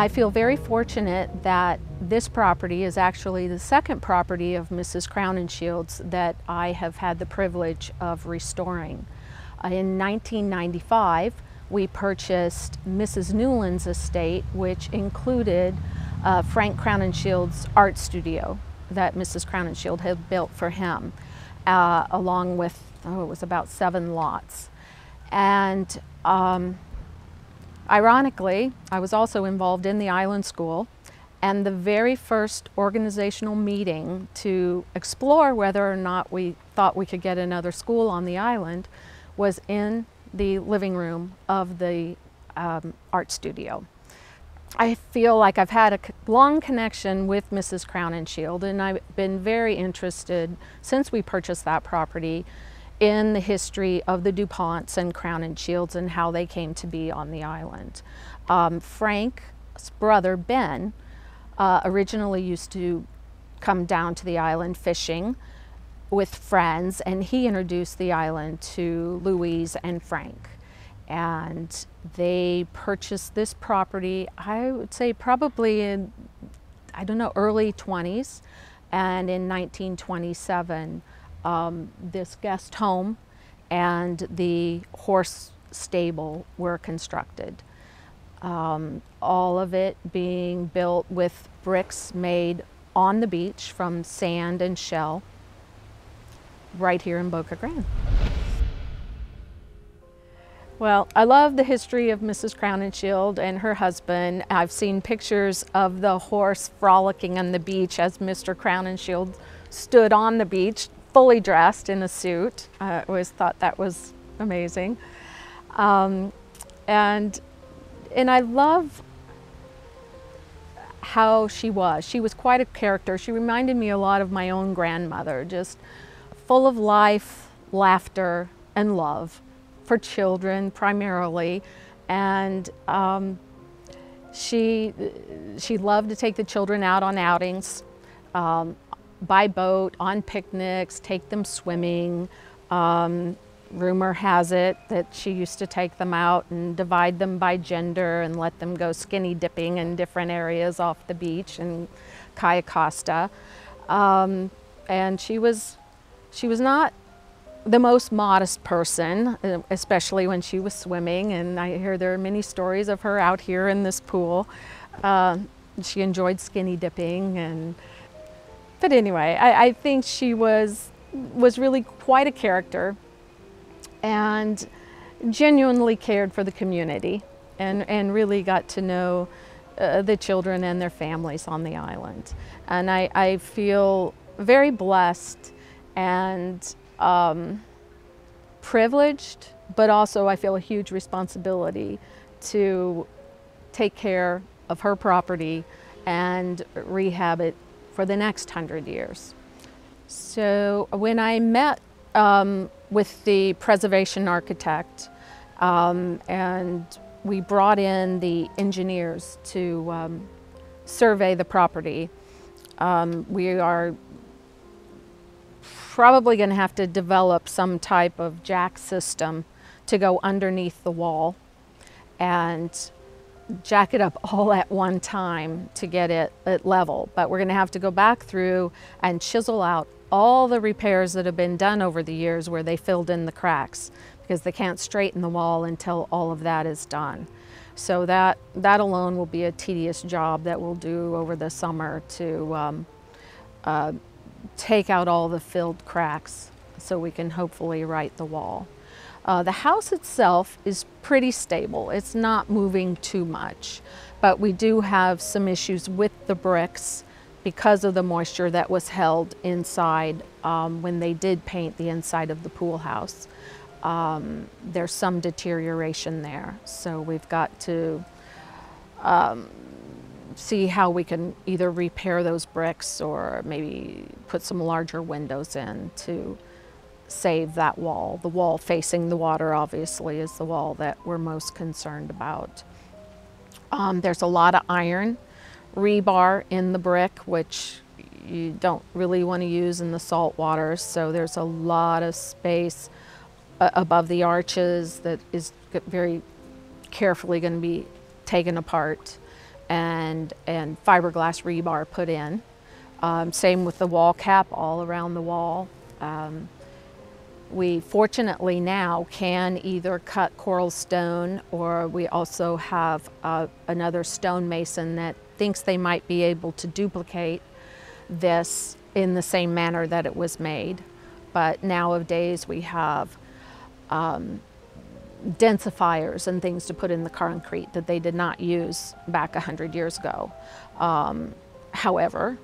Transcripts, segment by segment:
I feel very fortunate that this property is actually the second property of Mrs. Crowninshields that I have had the privilege of restoring. Uh, in 1995, we purchased Mrs. Newland's estate, which included uh, Frank Crowninshield's art studio that Mrs. Crowninshield had built for him, uh, along with, oh, it was about seven lots. And um, ironically, I was also involved in the island school and the very first organizational meeting to explore whether or not we thought we could get another school on the island was in the living room of the um, art studio. I feel like I've had a long connection with Mrs. Crowninshield and I've been very interested since we purchased that property in the history of the DuPonts and Crowninshields and how they came to be on the island. Um, Frank's brother, Ben, uh, originally used to come down to the island fishing with friends and he introduced the island to Louise and Frank and they purchased this property I would say probably in I don't know early 20s and in 1927 um, this guest home and the horse stable were constructed um, all of it being built with bricks made on the beach from sand and shell right here in Boca Grande. Well, I love the history of Mrs. Crowninshield and her husband. I've seen pictures of the horse frolicking on the beach as Mr. Crowninshield stood on the beach, fully dressed in a suit. I always thought that was amazing. Um, and, and I love how she was. She was quite a character. She reminded me a lot of my own grandmother, just full of life, laughter, and love for children primarily. And um, she, she loved to take the children out on outings, um, by boat, on picnics, take them swimming. Um, rumor has it that she used to take them out and divide them by gender and let them go skinny dipping in different areas off the beach in Cayo Costa. Um, and she was she was not the most modest person, uh, especially when she was swimming. And I hear there are many stories of her out here in this pool. Uh, she enjoyed skinny dipping, and but anyway, I, I think she was was really quite a character, and genuinely cared for the community, and and really got to know uh, the children and their families on the island. And I, I feel very blessed and um, privileged, but also I feel a huge responsibility to take care of her property and rehab it for the next hundred years. So when I met um, with the preservation architect um, and we brought in the engineers to um, survey the property, um, we are probably going to have to develop some type of jack system to go underneath the wall and jack it up all at one time to get it at level. But we're going to have to go back through and chisel out all the repairs that have been done over the years where they filled in the cracks because they can't straighten the wall until all of that is done. So that, that alone will be a tedious job that we'll do over the summer to um, uh, take out all the filled cracks so we can hopefully right the wall. Uh, the house itself is pretty stable. It's not moving too much, but we do have some issues with the bricks because of the moisture that was held inside um, when they did paint the inside of the pool house. Um, there's some deterioration there, so we've got to um, see how we can either repair those bricks or maybe put some larger windows in to save that wall. The wall facing the water obviously is the wall that we're most concerned about. Um, there's a lot of iron rebar in the brick which you don't really want to use in the salt water so there's a lot of space uh, above the arches that is very carefully going to be taken apart and, and fiberglass rebar put in. Um, same with the wall cap all around the wall. Um, we fortunately now can either cut coral stone or we also have uh, another stonemason that thinks they might be able to duplicate this in the same manner that it was made. But nowadays we have um, densifiers and things to put in the concrete that they did not use back 100 years ago. Um, however,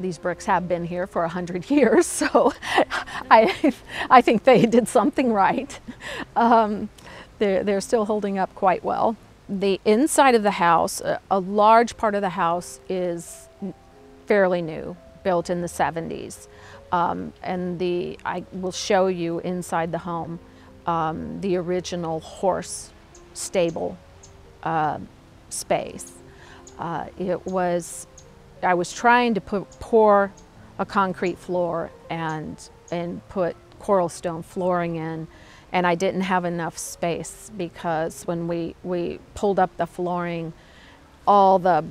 these bricks have been here for a hundred years, so I, I think they did something right. Um, they're, they're still holding up quite well. The inside of the house, a, a large part of the house is fairly new, built in the 70s. Um, and the, I will show you inside the home um, the original horse stable uh, space. Uh, it was I was trying to put, pour a concrete floor and, and put coral stone flooring in and I didn't have enough space because when we, we pulled up the flooring, all the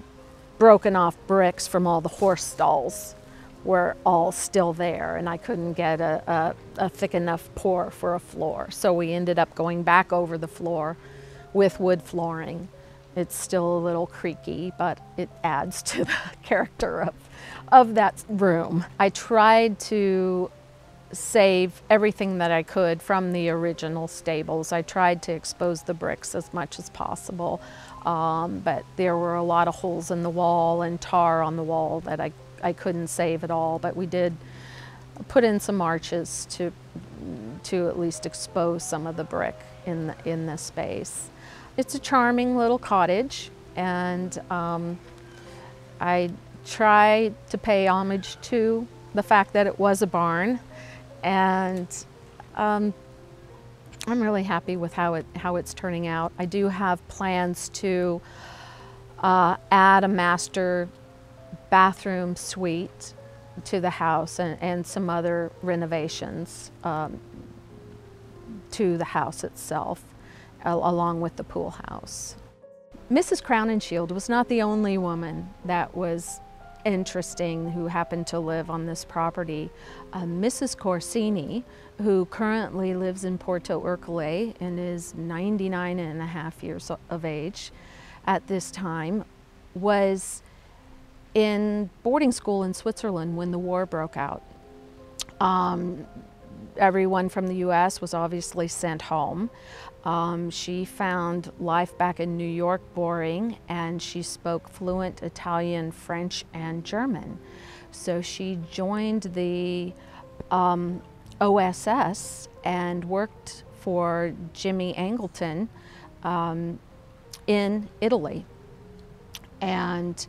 broken off bricks from all the horse stalls were all still there and I couldn't get a, a, a, thick enough pour for a floor. So we ended up going back over the floor with wood flooring it's still a little creaky, but it adds to the character of, of that room. I tried to save everything that I could from the original stables. I tried to expose the bricks as much as possible, um, but there were a lot of holes in the wall and tar on the wall that I, I couldn't save at all, but we did put in some arches to, to at least expose some of the brick in, the, in this space. It's a charming little cottage and um, I try to pay homage to the fact that it was a barn and um, I'm really happy with how, it, how it's turning out. I do have plans to uh, add a master bathroom suite to the house and, and some other renovations um, to the house itself along with the pool house. Mrs. Crowninshield was not the only woman that was interesting who happened to live on this property. Uh, Mrs. Corsini, who currently lives in Porto Ercole and is 99 and a half years of age at this time, was in boarding school in Switzerland when the war broke out. Um, everyone from the U.S. was obviously sent home. Um, she found life back in New York boring and she spoke fluent Italian, French, and German. So she joined the um, OSS and worked for Jimmy Angleton um, in Italy. And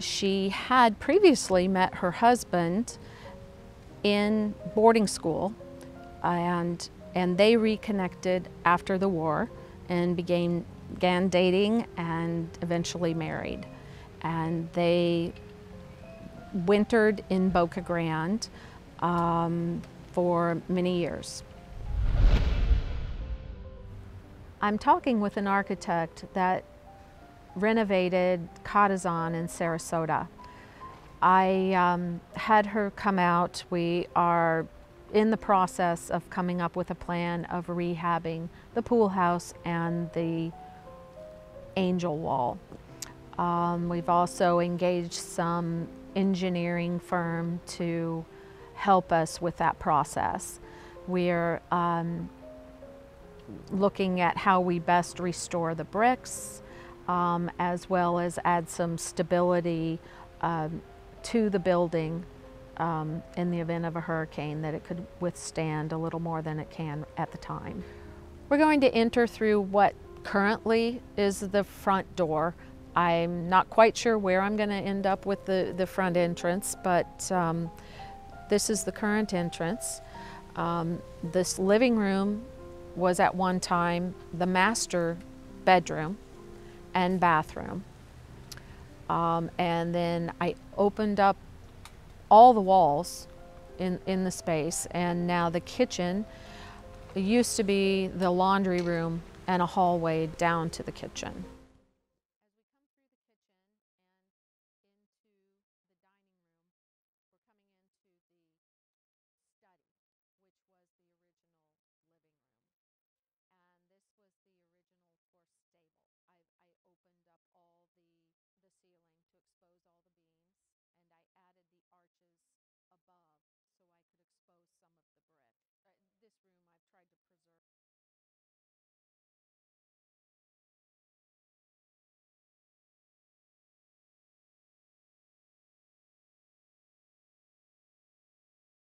she had previously met her husband in boarding school and and they reconnected after the war and began, began dating and eventually married. And they wintered in Boca Grande um, for many years. I'm talking with an architect that renovated Ca' d'Zan in Sarasota. I um, had her come out. We are in the process of coming up with a plan of rehabbing the pool house and the angel wall. Um, we've also engaged some engineering firm to help us with that process. We're um, looking at how we best restore the bricks um, as well as add some stability um, to the building um, in the event of a hurricane that it could withstand a little more than it can at the time. We're going to enter through what currently is the front door. I'm not quite sure where I'm going to end up with the, the front entrance, but um, this is the current entrance. Um, this living room was at one time the master bedroom and bathroom. Um, and then I opened up all the walls in, in the space and now the kitchen used to be the laundry room and a hallway down to the kitchen. Above so I could expose some of the brick. Uh, This room I've tried to preserve